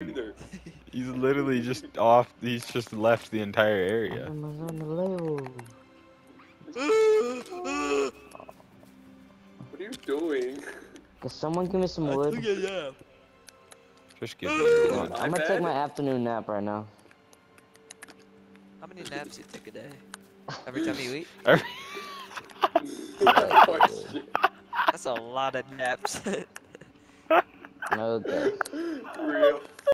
either. He's literally just off. He's just left the entire area. I'm on the level. What are you doing? Can someone give me some uh, wood? Look at that. Just give me one. I'm gonna take my afternoon nap right now. How many naps you take a day? Every time you eat? Every. That's a lot of naps. Okay. Real